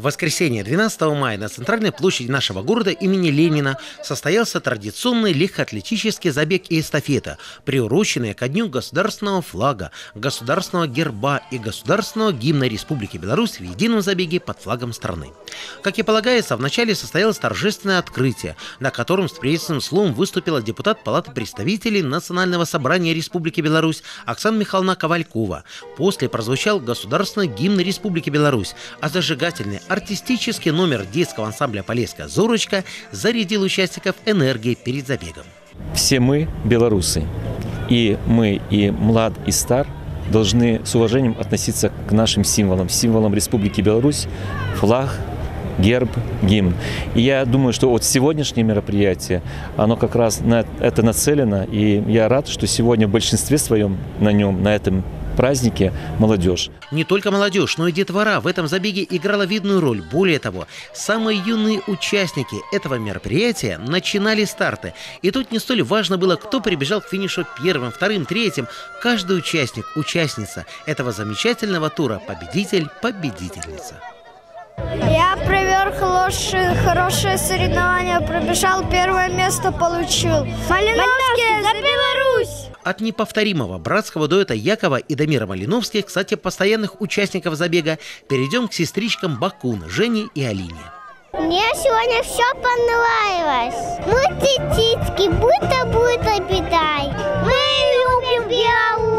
В воскресенье 12 мая на центральной площади нашего города имени Ленина состоялся традиционный легкоатлетический забег и эстафета, приуроченные ко дню государственного флага, государственного герба и государственного гимна Республики Беларусь в едином забеге под флагом страны. Как и полагается, вначале состоялось торжественное открытие, на котором с приветственным словом выступила депутат Палаты представителей Национального собрания Республики Беларусь Оксана Михайловна Ковалькова. После прозвучал государственный гимн Республики Беларусь, а зажигательный артистический номер детского ансамбля «Полесская Зорочка» зарядил участников энергией перед забегом. Все мы белорусы. И мы, и млад, и стар должны с уважением относиться к нашим символам. Символам Республики Беларусь флаг, герб, гимн. И я думаю, что вот сегодняшнее мероприятие, оно как раз на это нацелено. И я рад, что сегодня в большинстве своем на нем, на этом празднике молодежь. Не только молодежь, но и детвора в этом забеге играла видную роль. Более того, самые юные участники этого мероприятия начинали старты. И тут не столь важно было, кто прибежал к финишу первым, вторым, третьим. Каждый участник, участница этого замечательного тура – победитель, победительница. Я провел хорошие, хорошее соревнование, пробежал первое место, получил. Малиновский за Беларусь! От неповторимого братского дуэта Якова и Дамира Малиновских, кстати, постоянных участников забега, перейдем к сестричкам Бакун, Жене и Алине. Мне сегодня все понравилось. Мы тетички, будто будет обидай. Мы любим Беларусь.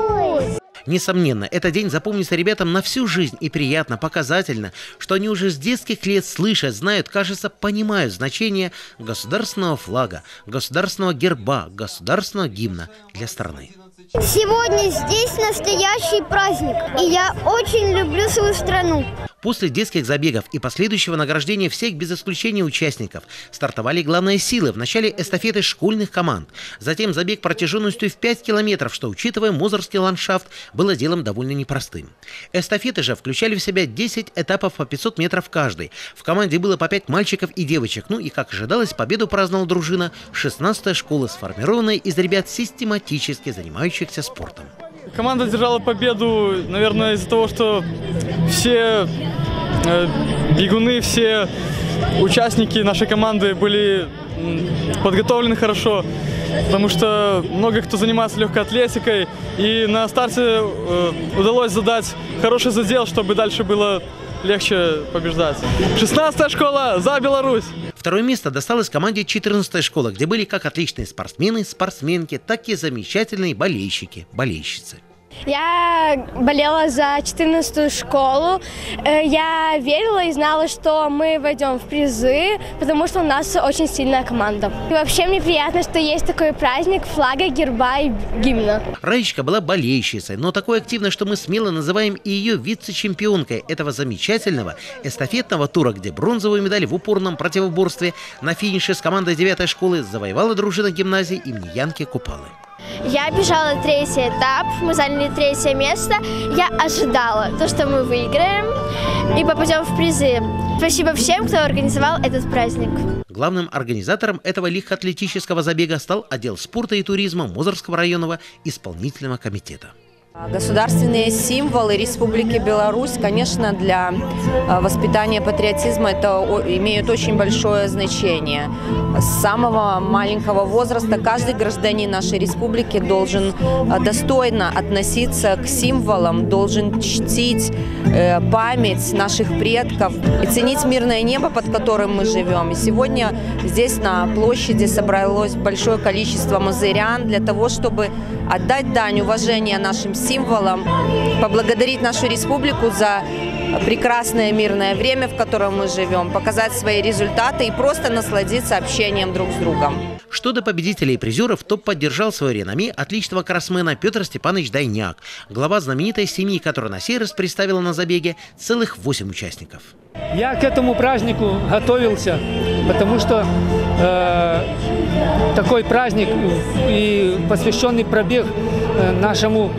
Несомненно, этот день запомнится ребятам на всю жизнь и приятно, показательно, что они уже с детских лет слышат, знают, кажется, понимают значение государственного флага, государственного герба, государственного гимна для страны. Сегодня здесь настоящий праздник, и я очень люблю свою страну. После детских забегов и последующего награждения всех без исключения участников стартовали главные силы в начале эстафеты школьных команд. Затем забег протяженностью в 5 километров, что, учитывая мозорский ландшафт, было делом довольно непростым. Эстафеты же включали в себя 10 этапов по 500 метров каждый. В команде было по 5 мальчиков и девочек. Ну и, как ожидалось, победу праздновала дружина 16-я школа, сформированная из ребят, систематически занимающихся спортом. Команда держала победу, наверное, из-за того, что все э, бегуны, все участники нашей команды были подготовлены хорошо, потому что много кто занимается легкой атлетикой, и на старте э, удалось задать хороший задел, чтобы дальше было легче побеждать. 16-я школа за Беларусь! Второе место досталось команде 14-й школы, где были как отличные спортсмены, спортсменки, так и замечательные болельщики, болельщицы. Я болела за 14-ю школу. Э, я верила и знала, что мы войдем в призы, потому что у нас очень сильная команда. И вообще мне приятно, что есть такой праздник флага, герба и гимна. Раечка была болельщицей, но такой активной, что мы смело называем ее вице-чемпионкой этого замечательного эстафетного тура, где бронзовую медаль в упорном противоборстве на финише с командой 9 школы завоевала дружина гимназии имени Янки Купалы. Я бежала третий этап, мы заняли третье место. Я ожидала то, что мы выиграем и попадем в призы. Спасибо всем, кто организовал этот праздник. Главным организатором этого легкоатлетического забега стал отдел спорта и туризма Мозорского районного исполнительного комитета. Государственные символы Республики Беларусь, конечно, для а, воспитания патриотизма это имеют очень большое значение. С самого маленького возраста каждый гражданин нашей республики должен а, достойно относиться к символам, должен чтить э, память наших предков и ценить мирное небо, под которым мы живем. И сегодня здесь на площади собралось большое количество мазырян для того, чтобы отдать дань уважения нашим символам, поблагодарить нашу республику за прекрасное мирное время, в котором мы живем, показать свои результаты и просто насладиться общением друг с другом. Что до победителей и призеров, то поддержал свое реноме отличного кроссмена Петр Степанович Дайняк, глава знаменитой семьи, которая на сей раз представила на забеге целых 8 участников. Я к этому празднику готовился, потому что э, такой праздник и посвященный пробег э, нашему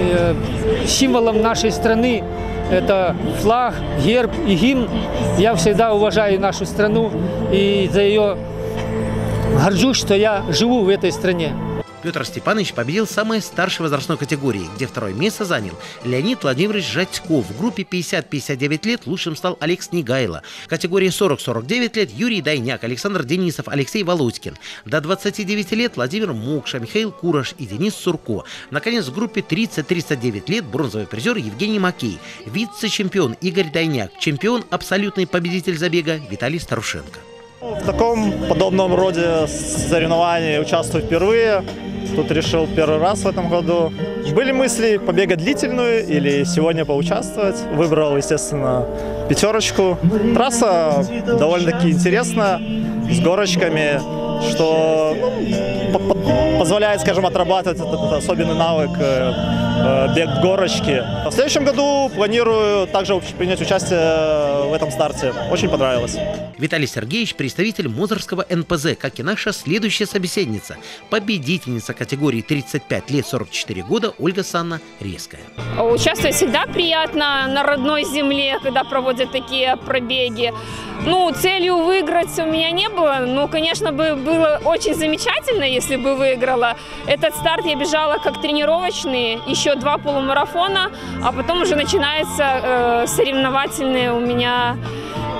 э, символам нашей страны это флаг, герб и гимн. Я всегда уважаю нашу страну и за ее горжусь, что я живу в этой стране. Петр Степанович победил самой старшей возрастной категории, где второе место занял Леонид Владимирович Жатьков. В группе 50-59 лет лучшим стал Олег Снегайло. В категории 40-49 лет Юрий Дайняк, Александр Денисов, Алексей Володькин. До 29 лет Владимир Мукша, Михаил Кураш и Денис Сурко. Наконец, в группе 30-39 лет бронзовый призер Евгений Макей, вице-чемпион Игорь Дайняк, чемпион, абсолютный победитель забега Виталий Старушенко. В таком подобном роде соревнований участвую впервые. Тут решил первый раз в этом году. Были мысли побегать длительную или сегодня поучаствовать. Выбрал, естественно, пятерочку. Трасса довольно-таки интересная, с горочками, что ну, позволяет, скажем, отрабатывать этот особенный навык э, э, бег в горочке. В следующем году планирую также принять участие в этом старте. Очень понравилось. Виталий Сергеевич – представитель Мозырского НПЗ, как и наша следующая собеседница, победительница категории 35 лет 44 года Ольга Санна Резкая. Участвовать всегда приятно на родной земле, когда проводят такие пробеги. Ну, целью выиграть у меня не было, но, конечно, бы было очень замечательно, если бы выиграла. Этот старт я бежала как тренировочный, еще два полумарафона, а потом уже начинается э, соревновательные у меня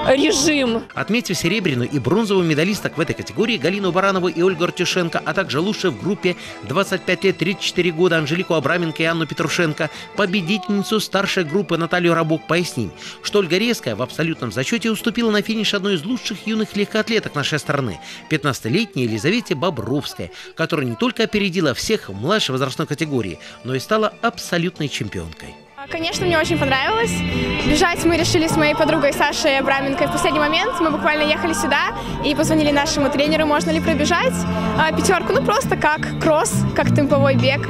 режим. Отметив серебряную и бронзовую медалисток в этой категории Галину Баранову и Ольгу Артюшенко, а также лучшие в группе 25 лет 34 года Анжелику Абраменко и Анну Петрушенко, победительницу старшей группы Наталью Рабок поясним, что Ольга Резкая в абсолютном зачете уступила на финиш одной из лучших юных легкоатлеток нашей страны, 15-летней Елизавете Бобровской, которая не только опередила всех в младшей возрастной категории, но и стала абсолютной чемпионкой. Конечно, мне очень понравилось. Бежать мы решили с моей подругой Сашей Абраменко в последний момент. Мы буквально ехали сюда и позвонили нашему тренеру, можно ли пробежать а, пятерку. Ну, просто как кросс, как темповой бег.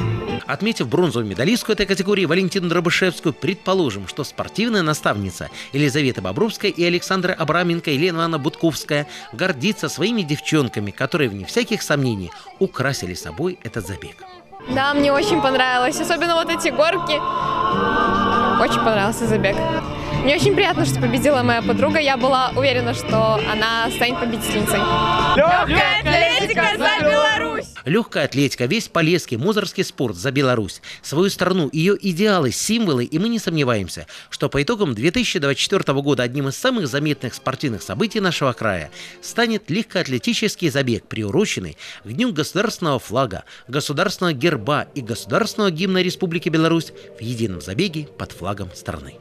Отметив бронзовую медалистку этой категории Валентину Дробышевскую, предположим, что спортивная наставница Елизавета Бобровская и Александра Абраменко и Лена Ивановна Будковская гордится своими девчонками, которые, вне всяких сомнений, украсили собой этот забег. Да, мне очень понравилось. Особенно вот эти горки. Очень понравился забег. Мне очень приятно, что победила моя подруга. Я была уверена, что она станет победительницей. Легкая атлетика за Беларусь! Легкая атлетика, весь полезский, музорский спорт за Беларусь, свою страну, ее идеалы, символы, и мы не сомневаемся, что по итогам 2024 года одним из самых заметных спортивных событий нашего края станет легкоатлетический забег, приуроченный к Дню государственного флага, государственного герба и государственного гимна Республики Беларусь в едином забеге под флагом страны.